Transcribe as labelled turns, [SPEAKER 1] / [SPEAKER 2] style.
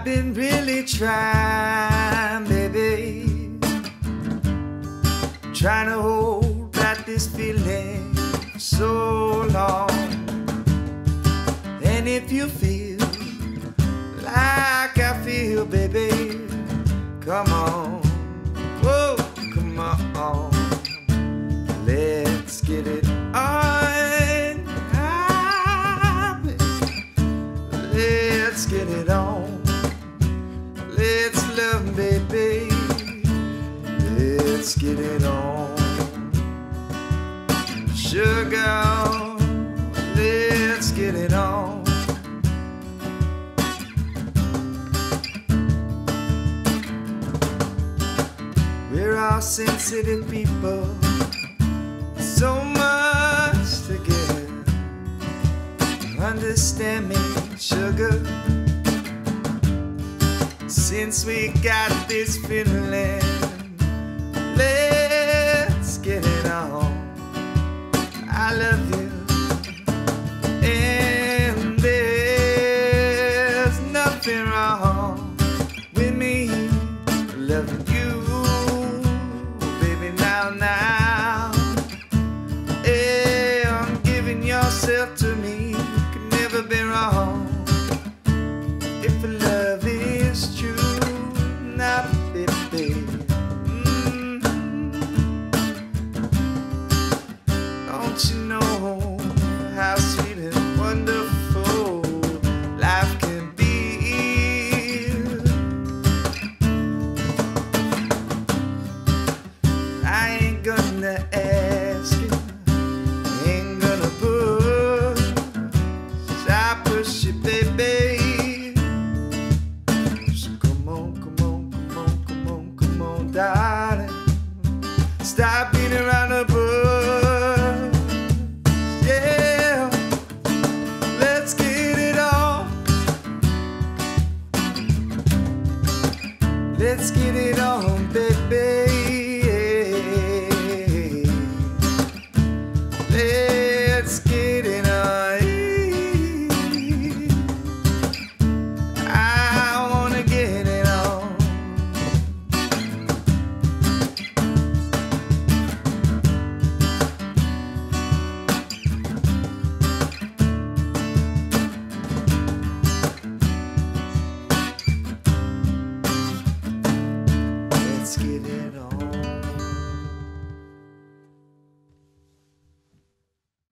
[SPEAKER 1] I've been really trying, baby. Trying to hold back this feeling so long. And if you feel like I feel, baby, come on. Let's get it on. Sugar, let's get it on. We're all sensitive people, so much to give. Understand me, sugar. Since we got this feeling, let's get it on. I love you, you know how sweet and wonderful life can be? I ain't gonna ask you, ain't gonna push, you, baby. So come on, come on, Let's get it on, baby. Let's get it on.